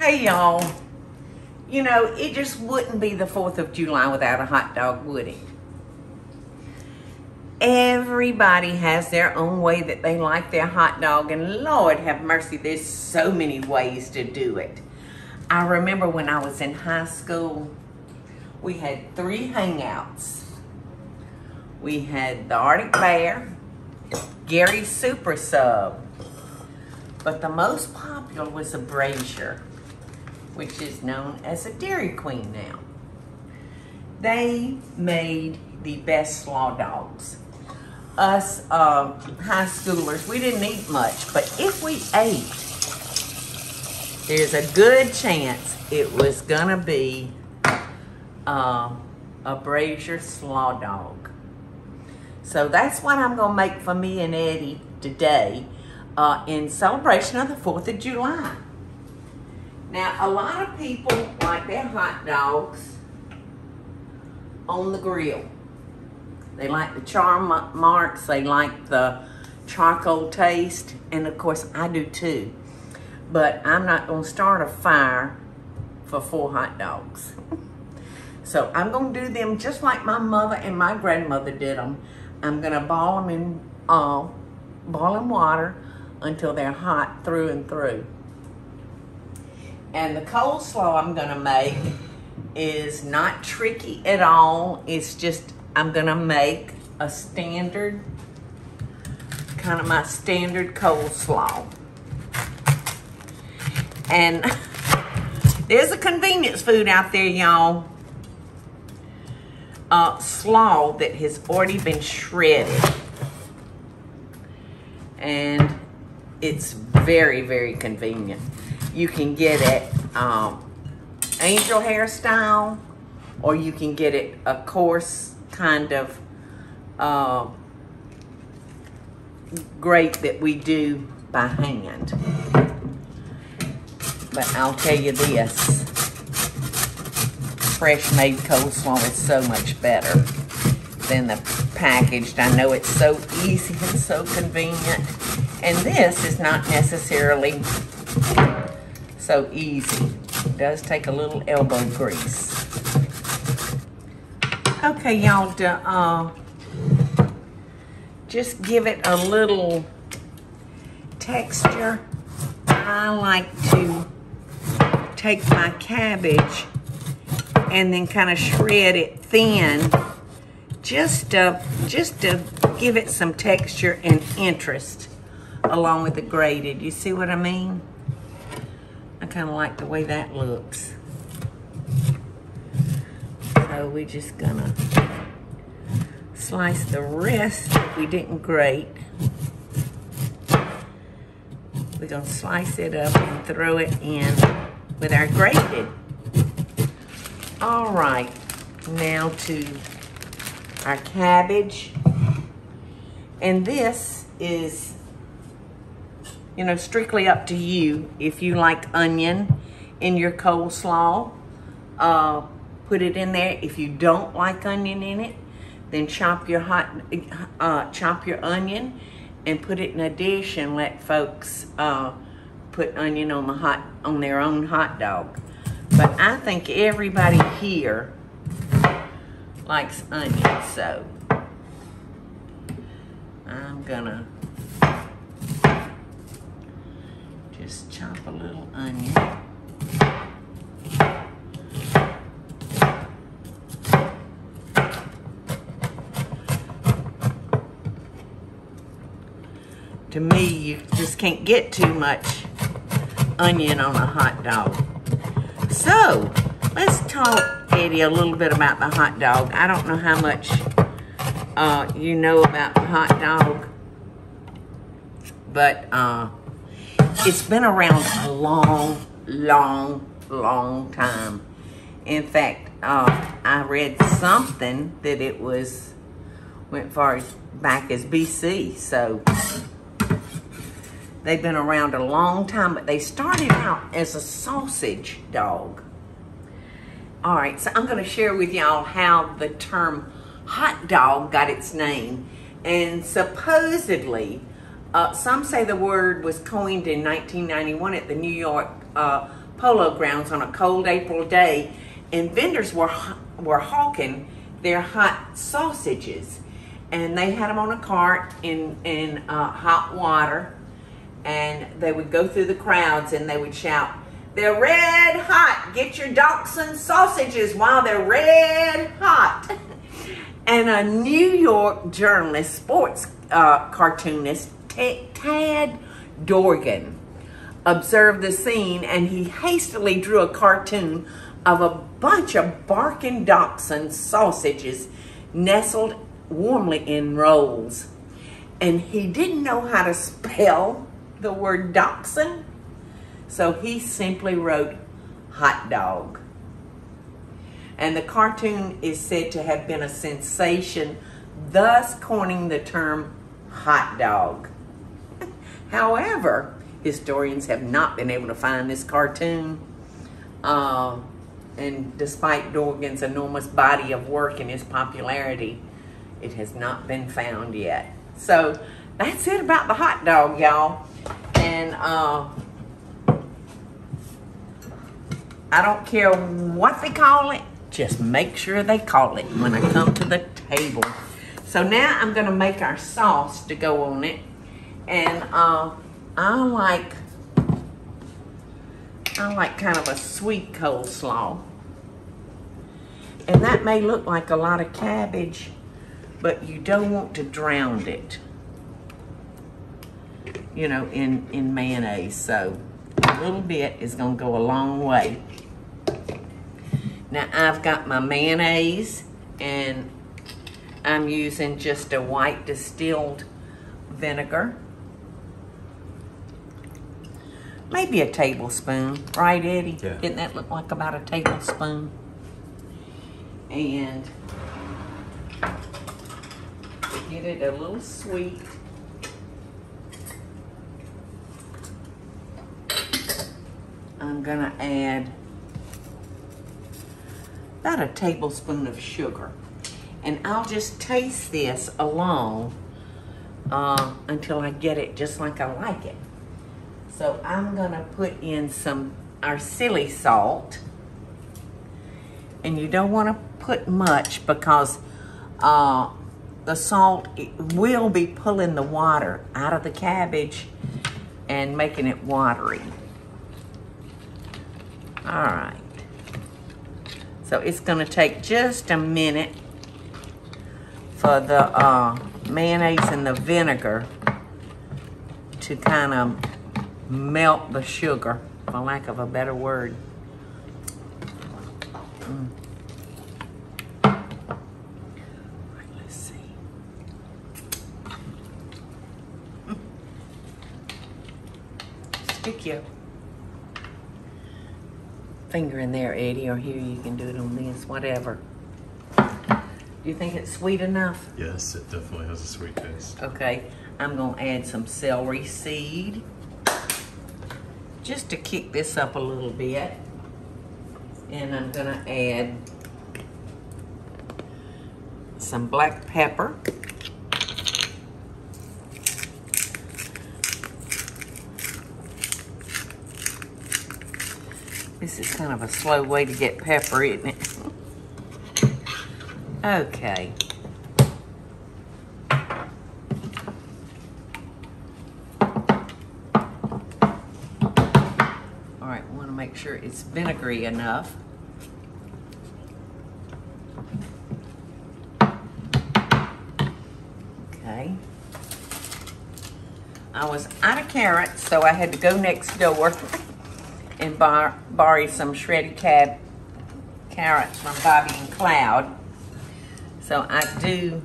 Hey y'all, you know, it just wouldn't be the 4th of July without a hot dog, would it? Everybody has their own way that they like their hot dog, and Lord have mercy, there's so many ways to do it. I remember when I was in high school, we had three hangouts. We had the Arctic Bear, Gary's Super Sub, but the most popular was a Brazier which is known as a Dairy Queen now. They made the best slaw dogs. Us uh, high schoolers, we didn't eat much, but if we ate, there's a good chance it was gonna be uh, a Brazier slaw dog. So that's what I'm gonna make for me and Eddie today uh, in celebration of the 4th of July. Now, a lot of people like their hot dogs on the grill. They like the char marks, they like the charcoal taste, and of course I do too. But I'm not gonna start a fire for four hot dogs. so I'm gonna do them just like my mother and my grandmother did them. I'm gonna boil them in uh, boiling water until they're hot through and through. And the coleslaw I'm gonna make is not tricky at all. It's just, I'm gonna make a standard, kind of my standard coleslaw. And there's a convenience food out there, y'all. Uh, slaw that has already been shredded. And it's very, very convenient. You can get it um, angel hairstyle or you can get it a coarse kind of uh, grate that we do by hand. But I'll tell you this, fresh made coleslaw is so much better than the packaged. I know it's so easy and so convenient. And this is not necessarily so easy. It does take a little elbow grease. Okay, y'all, uh, just give it a little texture. I like to take my cabbage and then kind of shred it thin just to, just to give it some texture and interest along with the grated. You see what I mean? Kind of like the way that looks. So we're just gonna slice the rest we didn't grate. We're gonna slice it up and throw it in with our grated. All right, now to our cabbage. And this is you know, strictly up to you. If you like onion in your coleslaw, uh, put it in there. If you don't like onion in it, then chop your hot, uh, chop your onion and put it in a dish and let folks uh, put onion on the hot on their own hot dog. But I think everybody here likes onion, so I'm gonna just chop a little onion. To me, you just can't get too much onion on a hot dog. So, let's talk, Eddie, a little bit about the hot dog. I don't know how much uh, you know about the hot dog, but uh, it's been around a long, long, long time. In fact, uh, I read something that it was, went far as back as BC. So they've been around a long time, but they started out as a sausage dog. All right, so I'm gonna share with y'all how the term hot dog got its name. And supposedly, uh, some say the word was coined in 1991 at the New York uh, polo grounds on a cold April day, and vendors were were hawking their hot sausages, and they had them on a cart in in uh, hot water, and they would go through the crowds and they would shout, "They're red hot! Get your Dachshund sausages while they're red hot!" and a New York journalist, sports uh, cartoonist, Tad Dorgan observed the scene and he hastily drew a cartoon of a bunch of barking dachshund sausages nestled warmly in rolls. And he didn't know how to spell the word dachshund, so he simply wrote hot dog. And the cartoon is said to have been a sensation, thus coining the term hot dog. However, historians have not been able to find this cartoon. Uh, and despite Dorgan's enormous body of work and his popularity, it has not been found yet. So that's it about the hot dog, y'all. And uh, I don't care what they call it, just make sure they call it when I come to the table. So now I'm gonna make our sauce to go on it. And uh, I like, I like kind of a sweet coleslaw. And that may look like a lot of cabbage, but you don't want to drown it, you know, in, in mayonnaise. So a little bit is gonna go a long way. Now I've got my mayonnaise and I'm using just a white distilled vinegar. Maybe a tablespoon, right Eddie? Yeah. Didn't that look like about a tablespoon? And to get it a little sweet, I'm gonna add about a tablespoon of sugar. And I'll just taste this alone uh, until I get it just like I like it. So I'm gonna put in some our silly salt. And you don't wanna put much because uh, the salt will be pulling the water out of the cabbage and making it watery. All right. So it's gonna take just a minute for the uh, mayonnaise and the vinegar to kind of melt the sugar, for lack of a better word. Mm. Right, let's see. Stick your finger in there, Eddie, or here you can do it on this, whatever. Do you think it's sweet enough? Yes, it definitely has a sweet taste. Okay, I'm gonna add some celery seed. Just to kick this up a little bit. And I'm gonna add some black pepper. This is kind of a slow way to get pepper, isn't it? okay. All right, want to make sure it's vinegary enough. Okay. I was out of carrots, so I had to go next door and bar borrow some shredded cab carrots from Bobby and Cloud. So I do,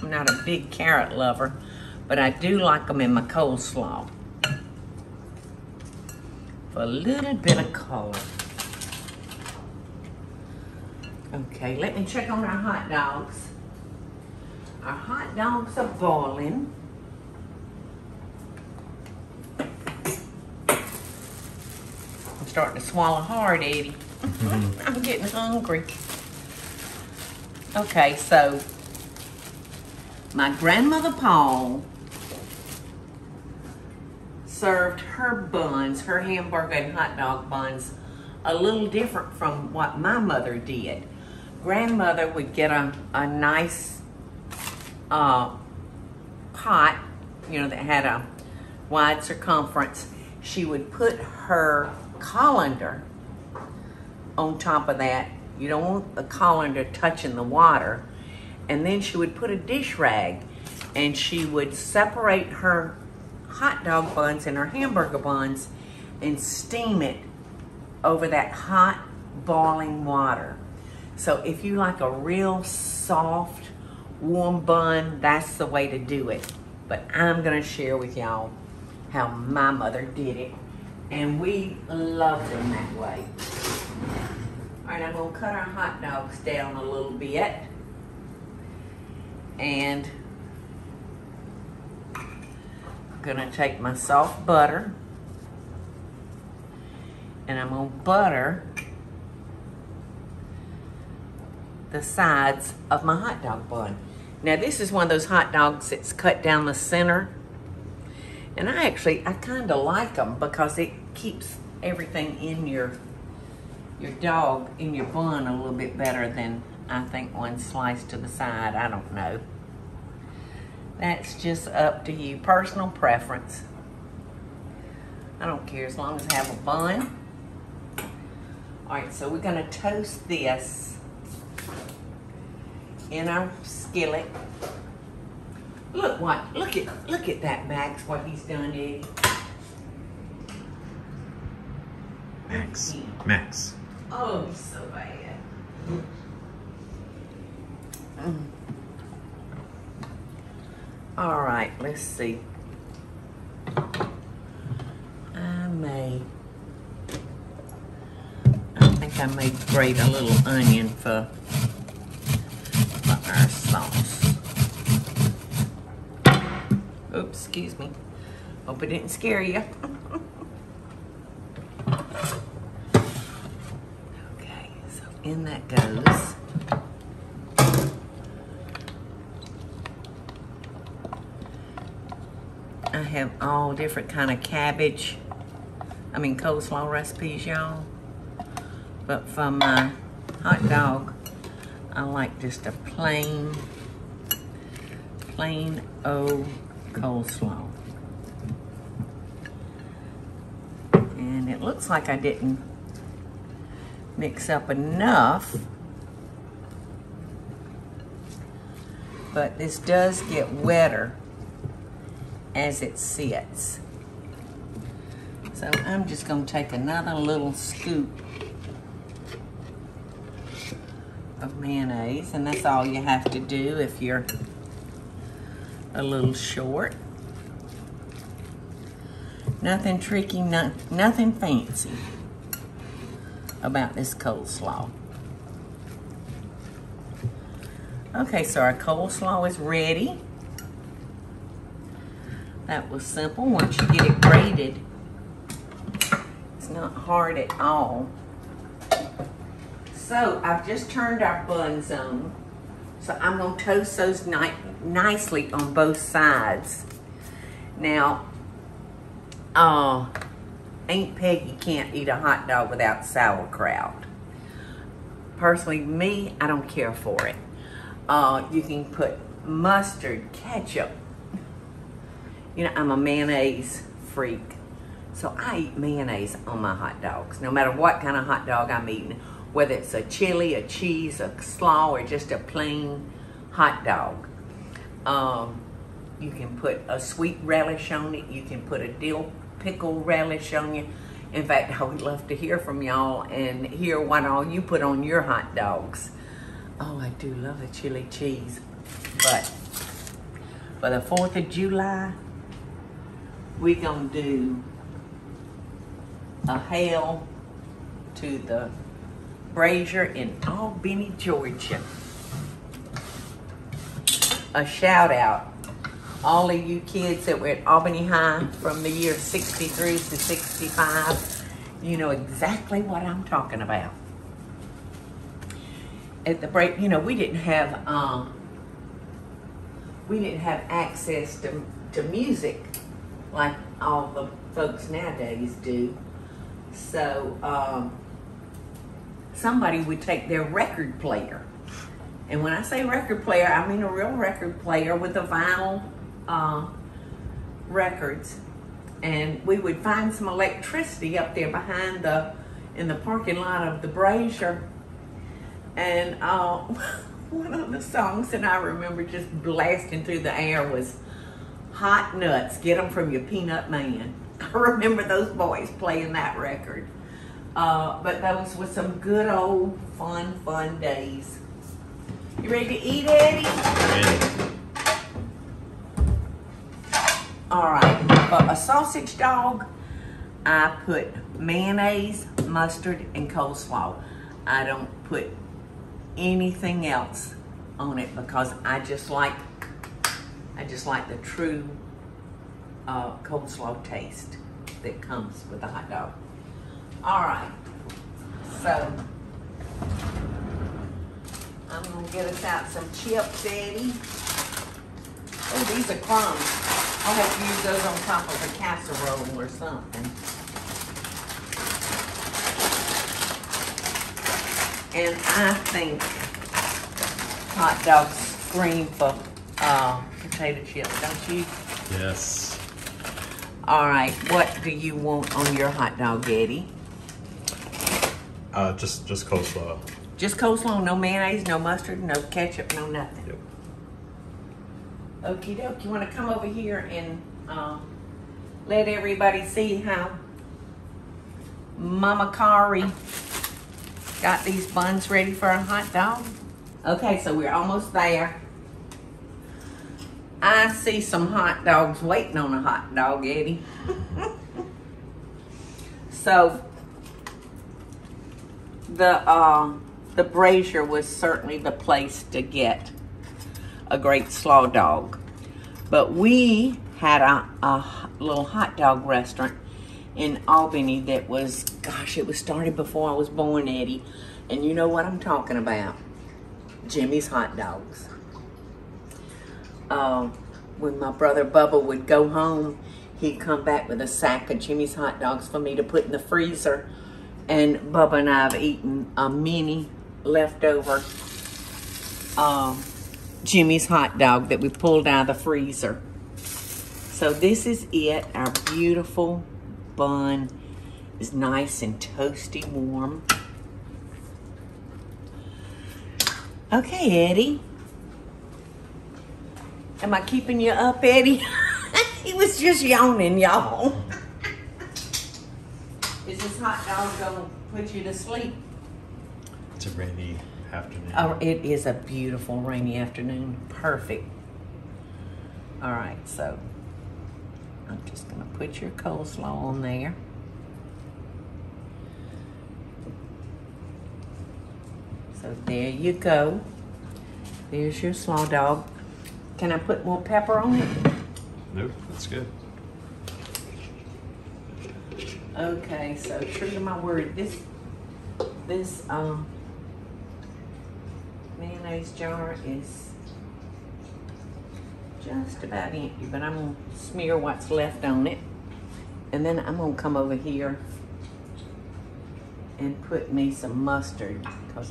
I'm not a big carrot lover, but I do like them in my coleslaw. For a little bit of color. Okay, let me check on our hot dogs. Our hot dogs are boiling. I'm starting to swallow hard, Eddie. Mm-hmm. I'm getting hungry. Okay, so my grandmother Paul served her buns, her hamburger and hot dog buns, a little different from what my mother did. Grandmother would get a, a nice uh, pot, you know, that had a wide circumference. She would put her colander on top of that. You don't want the colander touching the water. And then she would put a dish rag and she would separate her hot dog buns and our hamburger buns and steam it over that hot boiling water. So if you like a real soft, warm bun, that's the way to do it. But I'm gonna share with y'all how my mother did it. And we love them that way. All right, I'm gonna cut our hot dogs down a little bit. And I'm gonna take my soft butter and I'm gonna butter the sides of my hot dog bun. Now this is one of those hot dogs that's cut down the center. And I actually, I kind of like them because it keeps everything in your your dog, in your bun a little bit better than I think one sliced to the side. I don't know. That's just up to you, personal preference. I don't care as long as I have a bun. All right, so we're gonna toast this in our skillet. Look what, look at, look at that Max, what he's done, Eddie. Max. Max. Oh, so bad. Mm. All right, let's see. I may, I think I may grate a little onion for, for our sauce. Oops, excuse me. Hope it didn't scare you. okay, so in that goes. I have all different kind of cabbage, I mean coleslaw recipes, y'all. But for my hot dog, I like just a plain, plain old coleslaw. And it looks like I didn't mix up enough. But this does get wetter as it sits. So I'm just gonna take another little scoop of mayonnaise and that's all you have to do if you're a little short. Nothing tricky, no, nothing fancy about this coleslaw. Okay, so our coleslaw is ready. That was simple. Once you get it grated, it's not hard at all. So I've just turned our buns on. So I'm gonna toast those ni nicely on both sides. Now, uh, Aunt Peggy can't eat a hot dog without sauerkraut. Personally, me, I don't care for it. Uh, you can put mustard, ketchup, you know, I'm a mayonnaise freak. So I eat mayonnaise on my hot dogs, no matter what kind of hot dog I'm eating, whether it's a chili, a cheese, a slaw, or just a plain hot dog. Um, you can put a sweet relish on it. You can put a dill pickle relish on it. In fact, I would love to hear from y'all and hear what all you put on your hot dogs. Oh, I do love a chili cheese. But for the 4th of July, we gonna do a hail to the Brazier in Albany, Georgia. A shout out, all of you kids that were at Albany High from the year 63 to 65, you know exactly what I'm talking about. At the break, you know, we didn't have, um, we didn't have access to, to music like all the folks nowadays do. So um, somebody would take their record player. And when I say record player, I mean a real record player with the vinyl uh, records. And we would find some electricity up there behind the, in the parking lot of the Brazier. And uh, one of the songs that I remember just blasting through the air was Hot Nuts, get them from your Peanut Man. I remember those boys playing that record. Uh, but those were some good old fun, fun days. You ready to eat, Eddie? And All right, for a sausage dog, I put mayonnaise, mustard, and coleslaw. I don't put anything else on it because I just like, just like the true uh, coleslaw taste that comes with a hot dog. All right, so I'm gonna get us out some chips, Eddie. Oh, these are crumbs. I'll have to use those on top of a casserole or something. And I think hot dogs scream for uh, potato chips, don't you? yes. All right, what do you want on your hot dog, Eddie? Uh, just just coleslaw. Just coleslaw, no mayonnaise, no mustard, no ketchup, no nothing. Yep. Okie doke, you wanna come over here and, uh, let everybody see how Mama Corrie got these buns ready for a hot dog? Okay, so we're almost there. I see some hot dogs waiting on a hot dog, Eddie. so, the, uh, the Brazier was certainly the place to get a great slaw dog. But we had a, a little hot dog restaurant in Albany that was, gosh, it was started before I was born, Eddie. And you know what I'm talking about. Jimmy's Hot Dogs. Um, when my brother Bubba would go home, he'd come back with a sack of Jimmy's Hot Dogs for me to put in the freezer. And Bubba and I have eaten a mini leftover um, Jimmy's hot dog that we pulled out of the freezer. So this is it. Our beautiful bun is nice and toasty warm. Okay, Eddie. Am I keeping you up, Eddie? he was just yawning, y'all. Is this hot dog gonna put you to sleep? It's a rainy afternoon. Oh, it is a beautiful rainy afternoon. Perfect. All right, so I'm just gonna put your coleslaw on there. So there you go. There's your slaw dog. Can I put more pepper on it? Nope, that's good. Okay, so true to my word, this this um mayonnaise jar is just about empty, but I'm gonna smear what's left on it. And then I'm gonna come over here and put me some mustard because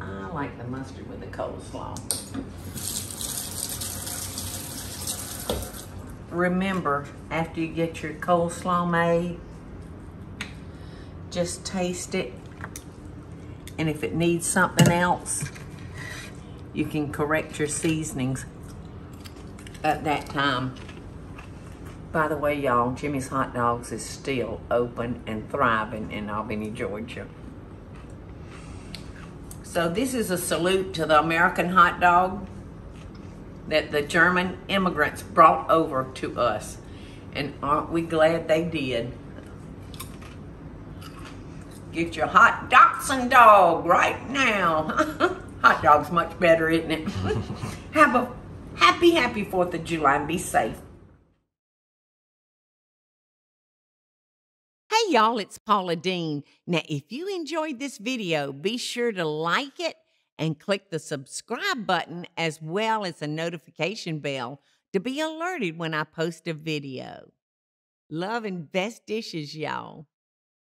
I like the mustard with the coleslaw. Remember, after you get your coleslaw made, just taste it. And if it needs something else, you can correct your seasonings at that time. By the way, y'all, Jimmy's Hot Dogs is still open and thriving in Albany, Georgia. So this is a salute to the American hot dog that the German immigrants brought over to us. And aren't we glad they did? Get your hot Dachshund dog right now. hot dog's much better, isn't it? Have a happy, happy 4th of July and be safe. Hey y'all, it's Paula Deen. Now, if you enjoyed this video, be sure to like it and click the subscribe button as well as the notification bell to be alerted when I post a video. Love and best dishes, y'all.